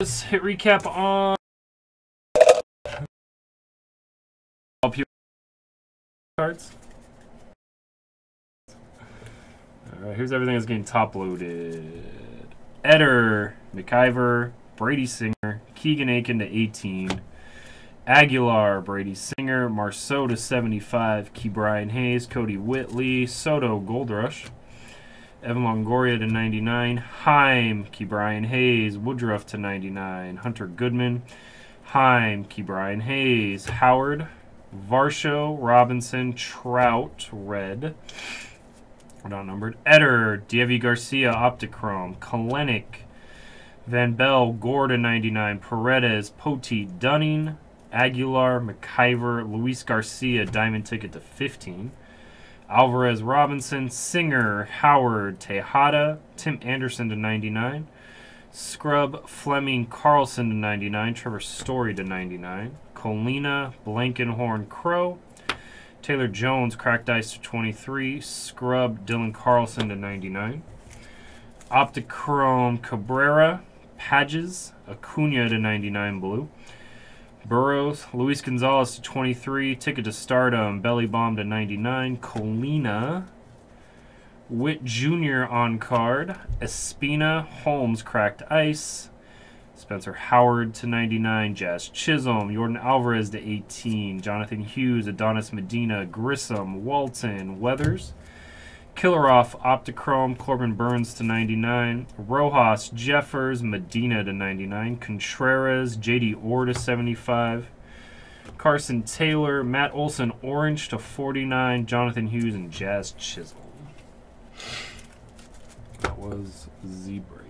Let's hit recap on Help you. cards. Alright, here's everything that's getting top loaded. Eder, McIver, Brady Singer, Keegan Akin to 18. Aguilar, Brady Singer, Marceau to 75, Ke'Bryan Hayes, Cody Whitley, Soto Gold Rush, Evan Longoria to 99, Heim, Ke'Bryan Hayes, Woodruff to 99, Hunter Goodman, Heim, Ke'Bryan Hayes, Howard, Varsho, Robinson, Trout, Red, not numbered, Eder, Deivi Garcia, Optichrome, Kelenic, Van Bell, Gordon 99, Paredes, Poteet, Dunning, Aguilar, McIver, Luis Garcia, diamond ticket to 15. Alvarez Robinson, Singer, Howard, Tejada, Tim Anderson to 99. Scrub, Fleming, Carlson to 99. Trevor Story to 99. Colina, Blankenhorn, Crow. Taylor Jones, Cracked Ice to 23. Scrub, Dylan Carlson to 99. Optichrome, Cabrera, Pages, Acuna to 99 blue. Burrows, Luis Gonzalez to 23, Ticket to Stardom, Belly Bomb to 99, Colina, Witt Jr. on card, Espina, Holmes, Cracked Ice, Spencer Howard to 99, Jazz Chisholm, Yordan Alvarez to 18, Jonathan Hughes, Adonis Medina, Grissom, Walton, Weathers, Kirilloff, Optichrome, Corbin Burnes to 99, Rojas, Jeffers, Medina to 99, Contreras, JD Orr to 75, Carson Taylor, Matt Olson, Orange to 49, Jonathan Hughes, and Jazz Chisholm. That was Zebra.